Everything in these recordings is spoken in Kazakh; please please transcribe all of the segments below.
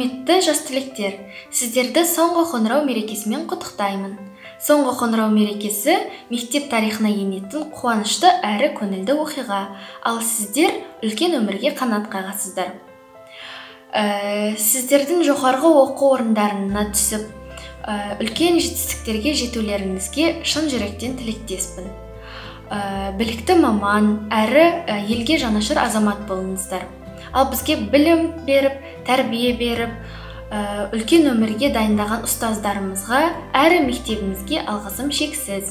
құрметті жас түлектер сіздерді соңғы қоңырау мерекесімен құттықтаймын. Соңғы қоңырау мерекесі мектеп тарихына енетін қуанышты әрі көңілді оқиға. Ал сіздер үлкен өмірге қанат қағасыздар. Ә, сіздердің жоғарғы оқу орындарына түсіп ә, үлкен жетістіктерге жетулеріңізге шын жүректен тілектеспін. Ә, білікті маман әрі ә, елге жанашыр азамат болыңыздар. Ал бізге білім беріп тәрбие беріп ә, үлкен өмірге дайындаған ұстаздарымызға әрі мектебімізге алғысым шексіз.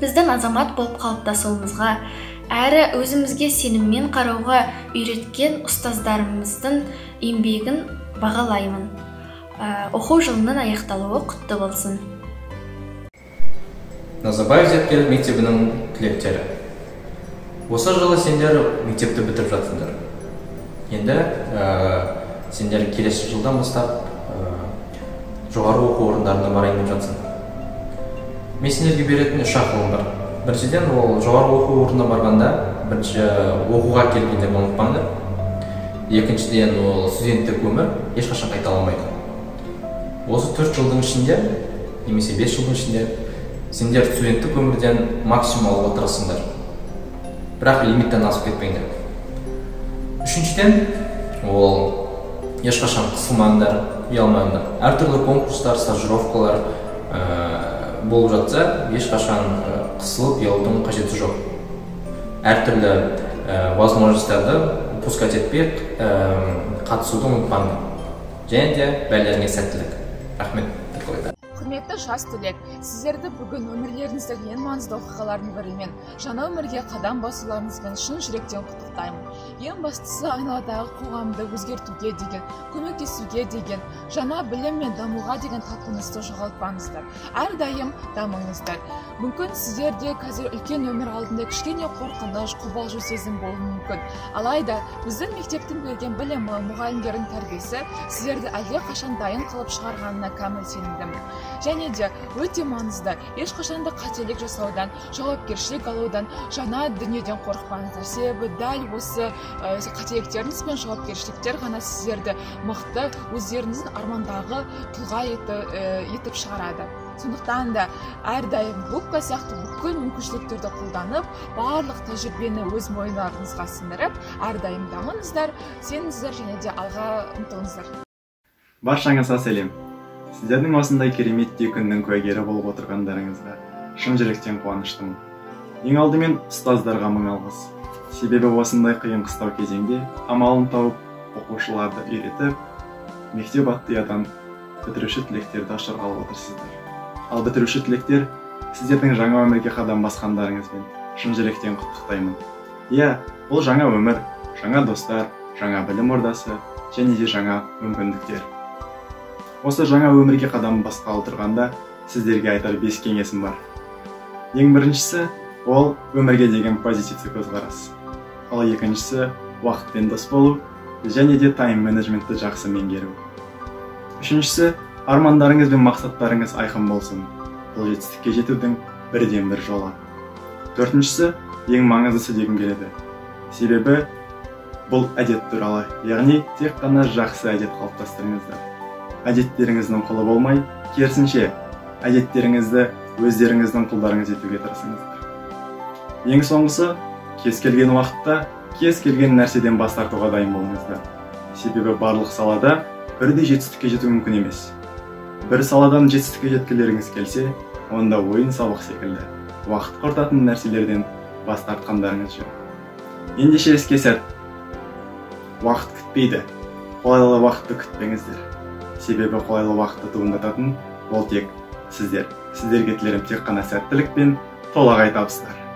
Біздің азамат болып қалыптасуымызға әрі өзімізге сеніммен қарауға үйреткен ұстаздарымыздың еңбегін бағалаймын. Ә, оқу жылының аяқталуы құтты болсын. Назарбаев зияткерлік мектебінің түлектері. Осы жылы сендер мектепті бітіріп жатсыңдар енді ә, сендер келесі жылдан бастап ә, жоғары оқу орындарына барайын деп жатсың. Мен сендерге беретін үш ақылым бар. Біріншіден ол жоғары оқу орнына барғанда бірінші оқуға келгендерді ұмытпаңдар. Екіншіден ол студенттік өмір ешқашан қайталамайды осы төрт жылдың ішінде немесе бес жылдың ішінде сендер студенттік өмірден максимум алуға тырысыңдар бірақ лимиттен асып кетпеңдер. Үшіншіден ол ешқашан қысылмаңдар ұялмаңдар. Әртүрлі конкурстар стажировкалар ә, болып жатса ешқашан қысылып ұялудың қажеті жоқ. Әртүрлі ә, возможностьтарды упускать етпей ә, қатысуды ұмытпаңдар. Және де бәрілеріңе сәттілік. Рахмет. Құрметті жас түлек сіздерді бүгін өмірлеріңіздегі ең маңызды оқиғалардың бірімен жаңа өмірге қадам басуларыңызбен шын жүректен құттықтаймын. Ең бастысы айналадағы қоғамды өзгертуге деген көмектесуге деген жаңа білім мен дамуға деген талпынысты жоғалтпаңыздар. Әрдайым дамыңыздар. Мүмкін сіздерде қазір үлкен өмір алдында кішкене қорқыныш қобалжу сезім болуы мүмкін. Алайда біздің мектептің берген білімі мұғалімдердің тәрбиесі сіздерді әлдеқашан дайын қылып шығарғанына кәміл сенімдімін. Және де өте маңызды. Ешқашан да қателік жасаудан жауапкершілік алудан жаңа дүниеден қорықпаңыздар. Себебі дәл осы қателіктеріңіз бен жауапкершіліктер ғана сіздерді мықты өздеріңіздің армандағы тұлға еті, етіп шығарады. Сондықтан да әрдайым губка сияқты бүкіл мүмкіншіліктерді қолданып барлық тәжірибені өз мойындарыңызға сіңіріп әрдайым дамыңыздар сеніңіздер және де алға ұмтылыңыздар. Баршаңызға сәлем. Сіздердің осындай кереметтей күннің куәгері болып отырғандарыңызға шын жүректен қуаныштымын. Ең алдымен ұстаздарға мың алғыс. Себебі осындай қиын қыстау кезеңде амалын тауып оқушыларды үйретіп мектеп атты ұядан бітіруші түлектерді ашырғалы отырсыздар ал бітіруші түлектер сіздердің жаңа өмірге қадам басқандарыңызбен шын жүректен құттықтаймын. Иә бұл жаңа өмір жаңа достар жаңа білім ордасы және де жаңа мүмкіндіктер. Осы жаңа өмірге қадам басқалы тұрғанда сіздерге айтар бес кеңесім бар. Ең біріншісі ол өмірге деген позитивті көзқарас. Ал екіншісі уақытпен дос болу және де тайм менеджментті жақсы меңгеру. Үшіншісі армандарыңыз бен мақсаттарыңыз айқын болсын. Бұл жетістікке жетудің бірден бір жолы. Төртіншісі ең маңыздысы дегім келеді. Себебі бұл әдет туралы яғни тек қана жақсы әдет қалыптастырыңыздар. Әдеттеріңіздің құлы болмай керісінше әдеттеріңізді өздеріңіздің құлдарыңыз етуге тырысыңыздар. Ең соңғысы кез келген уақытта кез келген нәрседен бас тартуға дайын болыңыздар. Себебі барлық салада бірдей жетістікке жету мүмкін емес. Бір саладан жетістікке жеткілеріңіз келсе онда ойын сауық секілді уақыт құртатын нәрселерден бас тартқандарыңыз жөн ендеше іске сәт. Уақыт күтпейді. Қолайлы уақытты күтпеңіздер. Себебі қолайлы уақытты туындататын ол тек сіздер. Сіздерге тілерім тек қана сәттілік пен толағай табыстар.